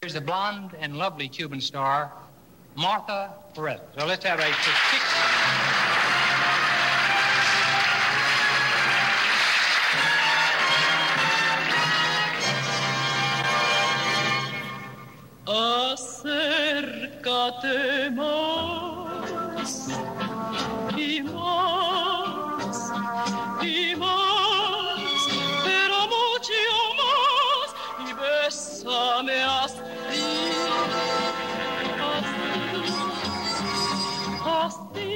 Here's the blonde and lovely Cuban star, Martha Perez. So let's have a particular. Acércate más y más y más. lost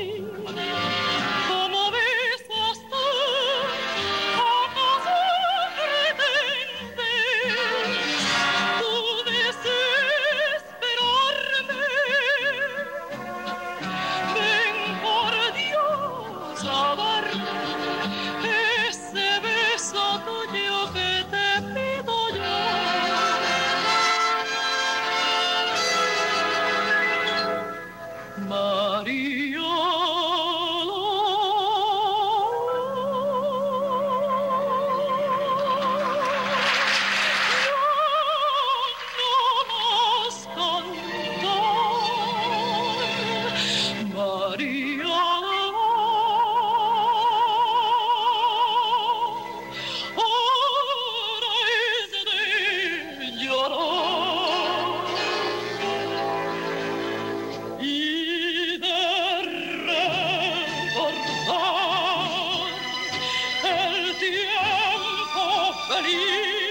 tiempo feliz.